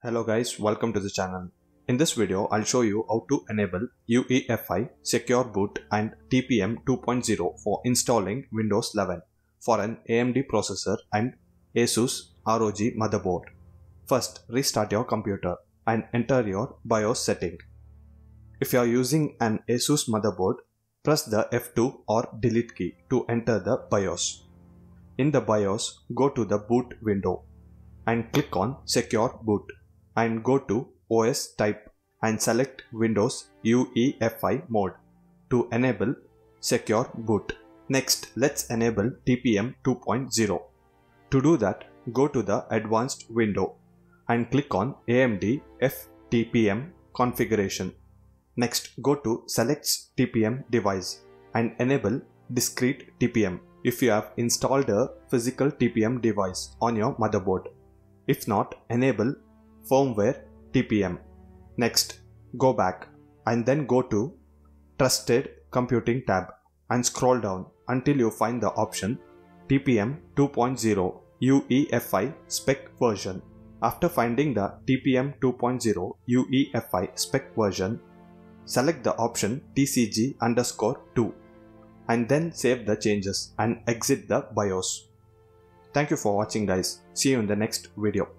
Hello guys, welcome to the channel. In this video, I'll show you how to enable UEFI, Secure Boot and TPM 2.0 for installing Windows 11 for an AMD processor and ASUS ROG motherboard. First, restart your computer and enter your BIOS setting. If you are using an ASUS motherboard, press the F2 or delete key to enter the BIOS. In the BIOS, go to the boot window and click on Secure Boot and go to OS type and select Windows UEFI mode to enable Secure Boot. Next, let's enable TPM 2.0. To do that, go to the Advanced window and click on AMD FTPM configuration. Next, go to Selects TPM device and enable Discrete TPM if you have installed a physical TPM device on your motherboard. If not, enable Firmware TPM. Next, go back and then go to Trusted Computing tab and scroll down until you find the option TPM 2.0 UEFI spec version. After finding the TPM 2.0 UEFI spec version, select the option TCG underscore 2 and then save the changes and exit the BIOS. Thank you for watching guys. See you in the next video.